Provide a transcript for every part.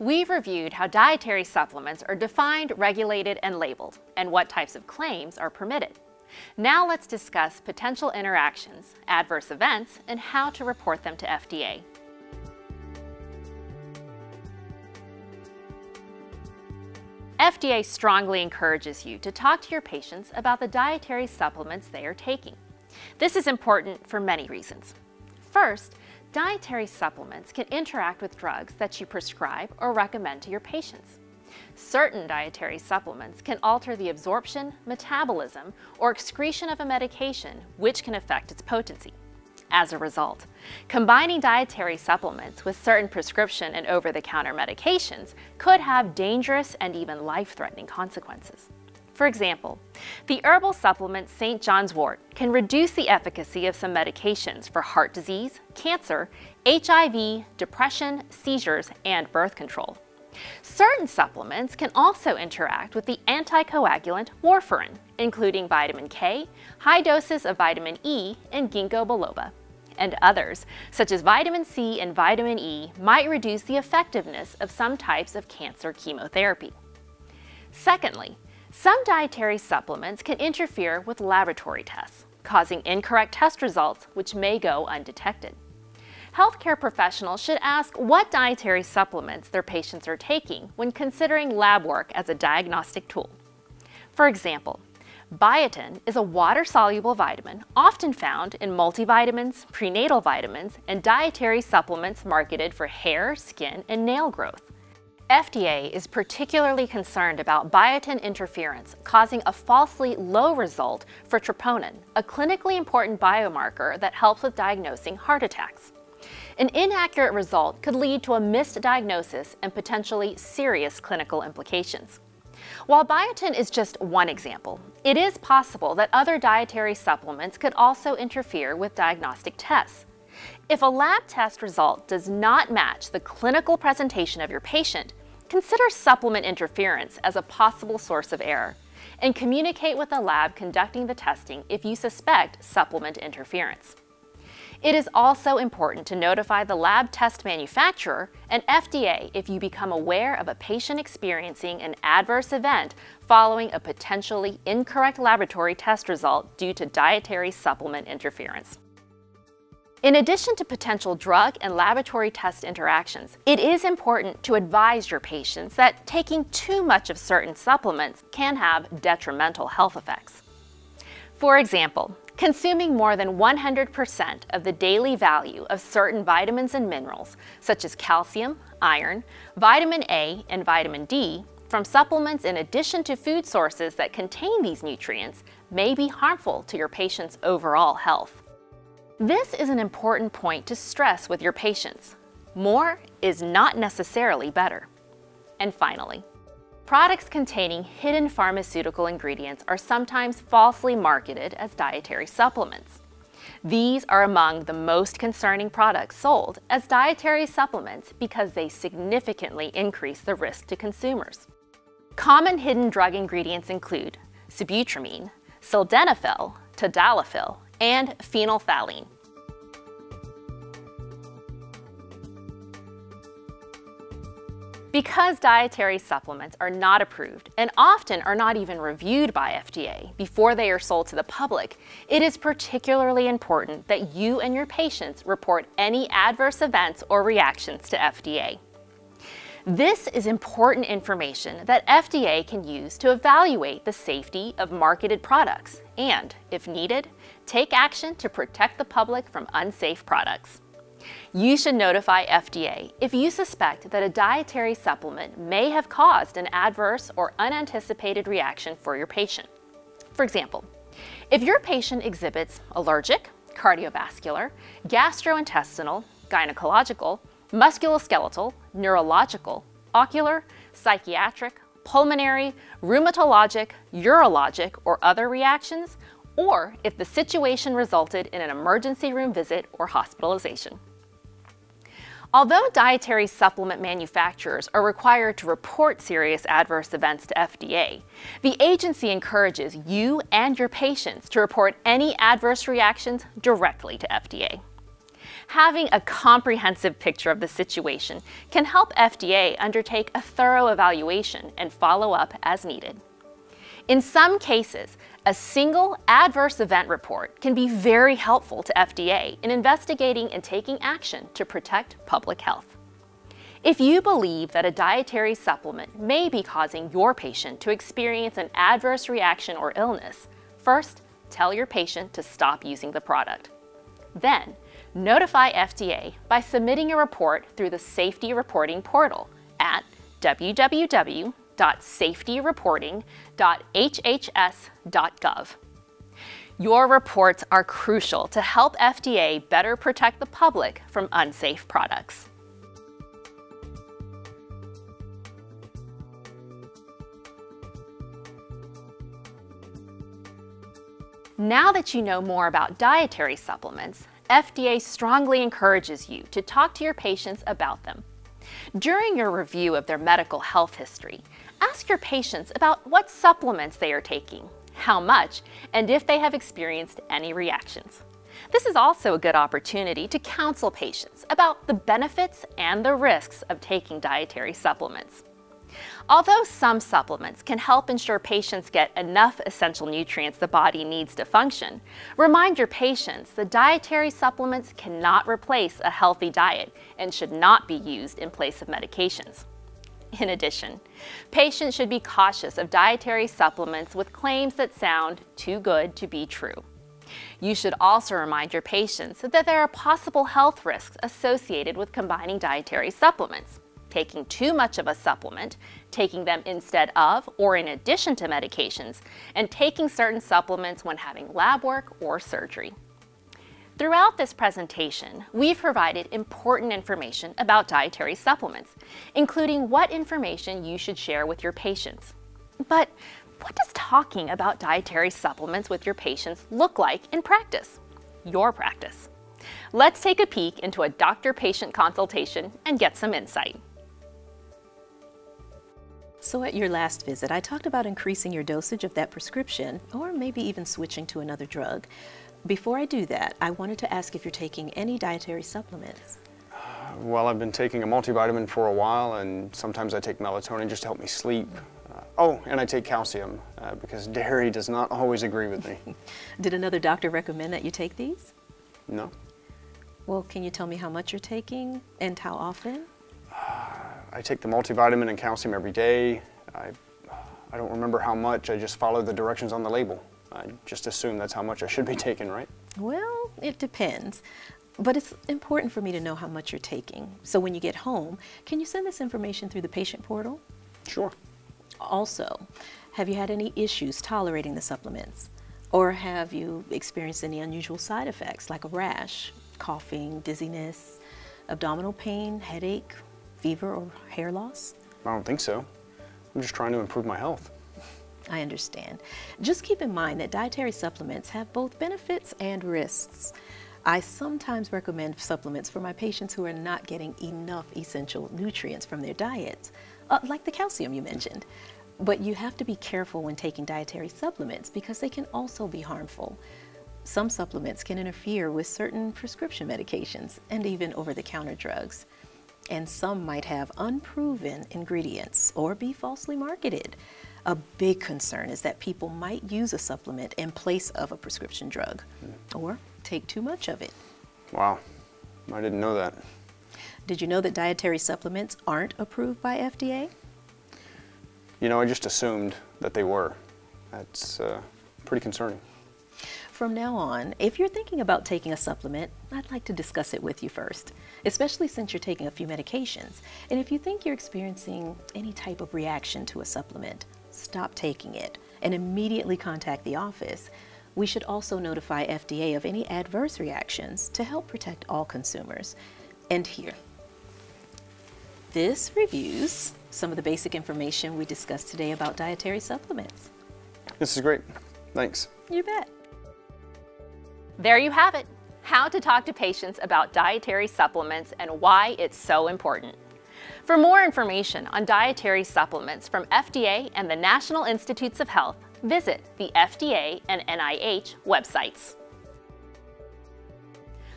We've reviewed how dietary supplements are defined, regulated, and labeled, and what types of claims are permitted. Now let's discuss potential interactions, adverse events, and how to report them to FDA. FDA strongly encourages you to talk to your patients about the dietary supplements they are taking. This is important for many reasons. First, dietary supplements can interact with drugs that you prescribe or recommend to your patients. Certain dietary supplements can alter the absorption, metabolism, or excretion of a medication, which can affect its potency as a result. Combining dietary supplements with certain prescription and over-the-counter medications could have dangerous and even life-threatening consequences. For example, the herbal supplement St. John's wort can reduce the efficacy of some medications for heart disease, cancer, HIV, depression, seizures, and birth control. Certain supplements can also interact with the anticoagulant warfarin, including vitamin K, high doses of vitamin E, and ginkgo biloba and others, such as vitamin C and vitamin E, might reduce the effectiveness of some types of cancer chemotherapy. Secondly, some dietary supplements can interfere with laboratory tests, causing incorrect test results which may go undetected. Healthcare professionals should ask what dietary supplements their patients are taking when considering lab work as a diagnostic tool. For example, Biotin is a water-soluble vitamin often found in multivitamins, prenatal vitamins, and dietary supplements marketed for hair, skin, and nail growth. FDA is particularly concerned about biotin interference causing a falsely low result for troponin, a clinically important biomarker that helps with diagnosing heart attacks. An inaccurate result could lead to a missed diagnosis and potentially serious clinical implications. While biotin is just one example, it is possible that other dietary supplements could also interfere with diagnostic tests. If a lab test result does not match the clinical presentation of your patient, consider supplement interference as a possible source of error and communicate with the lab conducting the testing if you suspect supplement interference. It is also important to notify the lab test manufacturer and FDA if you become aware of a patient experiencing an adverse event following a potentially incorrect laboratory test result due to dietary supplement interference. In addition to potential drug and laboratory test interactions, it is important to advise your patients that taking too much of certain supplements can have detrimental health effects. For example, Consuming more than 100% of the daily value of certain vitamins and minerals, such as calcium, iron, vitamin A, and vitamin D, from supplements in addition to food sources that contain these nutrients may be harmful to your patient's overall health. This is an important point to stress with your patients. More is not necessarily better. And finally, Products containing hidden pharmaceutical ingredients are sometimes falsely marketed as dietary supplements. These are among the most concerning products sold as dietary supplements because they significantly increase the risk to consumers. Common hidden drug ingredients include sibutramine, sildenafil, tadalafil, and phenolphthalein. Because dietary supplements are not approved and often are not even reviewed by FDA before they are sold to the public, it is particularly important that you and your patients report any adverse events or reactions to FDA. This is important information that FDA can use to evaluate the safety of marketed products and, if needed, take action to protect the public from unsafe products. You should notify FDA if you suspect that a dietary supplement may have caused an adverse or unanticipated reaction for your patient. For example, if your patient exhibits allergic, cardiovascular, gastrointestinal, gynecological, musculoskeletal, neurological, ocular, psychiatric, pulmonary, rheumatologic, urologic, or other reactions, or if the situation resulted in an emergency room visit or hospitalization. Although dietary supplement manufacturers are required to report serious adverse events to FDA, the agency encourages you and your patients to report any adverse reactions directly to FDA. Having a comprehensive picture of the situation can help FDA undertake a thorough evaluation and follow up as needed. In some cases, a single adverse event report can be very helpful to FDA in investigating and taking action to protect public health. If you believe that a dietary supplement may be causing your patient to experience an adverse reaction or illness, first, tell your patient to stop using the product. Then, notify FDA by submitting a report through the Safety Reporting Portal at www www.safetyreporting.hhs.gov. Your reports are crucial to help FDA better protect the public from unsafe products. Now that you know more about dietary supplements, FDA strongly encourages you to talk to your patients about them. During your review of their medical health history, ask your patients about what supplements they are taking, how much, and if they have experienced any reactions. This is also a good opportunity to counsel patients about the benefits and the risks of taking dietary supplements. Although some supplements can help ensure patients get enough essential nutrients the body needs to function, remind your patients that dietary supplements cannot replace a healthy diet and should not be used in place of medications. In addition, patients should be cautious of dietary supplements with claims that sound too good to be true. You should also remind your patients that there are possible health risks associated with combining dietary supplements taking too much of a supplement, taking them instead of or in addition to medications, and taking certain supplements when having lab work or surgery. Throughout this presentation, we've provided important information about dietary supplements, including what information you should share with your patients. But what does talking about dietary supplements with your patients look like in practice? Your practice. Let's take a peek into a doctor-patient consultation and get some insight. So at your last visit, I talked about increasing your dosage of that prescription or maybe even switching to another drug. Before I do that, I wanted to ask if you're taking any dietary supplements. Well, I've been taking a multivitamin for a while and sometimes I take melatonin just to help me sleep. Uh, oh, and I take calcium uh, because dairy does not always agree with me. Did another doctor recommend that you take these? No. Well, can you tell me how much you're taking and how often? I take the multivitamin and calcium every day. I, I don't remember how much, I just follow the directions on the label. I just assume that's how much I should be taking, right? Well, it depends. But it's important for me to know how much you're taking. So when you get home, can you send this information through the patient portal? Sure. Also, have you had any issues tolerating the supplements? Or have you experienced any unusual side effects like a rash, coughing, dizziness, abdominal pain, headache, fever or hair loss? I don't think so. I'm just trying to improve my health. I understand. Just keep in mind that dietary supplements have both benefits and risks. I sometimes recommend supplements for my patients who are not getting enough essential nutrients from their diets, uh, like the calcium you mentioned. But you have to be careful when taking dietary supplements because they can also be harmful. Some supplements can interfere with certain prescription medications and even over-the-counter drugs and some might have unproven ingredients or be falsely marketed. A big concern is that people might use a supplement in place of a prescription drug mm. or take too much of it. Wow, I didn't know that. Did you know that dietary supplements aren't approved by FDA? You know, I just assumed that they were. That's uh, pretty concerning. From now on, if you're thinking about taking a supplement, I'd like to discuss it with you first, especially since you're taking a few medications. And if you think you're experiencing any type of reaction to a supplement, stop taking it and immediately contact the office. We should also notify FDA of any adverse reactions to help protect all consumers. And here, this reviews some of the basic information we discussed today about dietary supplements. This is great. Thanks. You bet. There you have it, how to talk to patients about dietary supplements and why it's so important. For more information on dietary supplements from FDA and the National Institutes of Health, visit the FDA and NIH websites.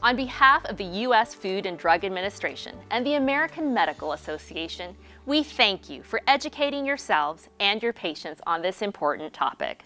On behalf of the U.S. Food and Drug Administration and the American Medical Association, we thank you for educating yourselves and your patients on this important topic.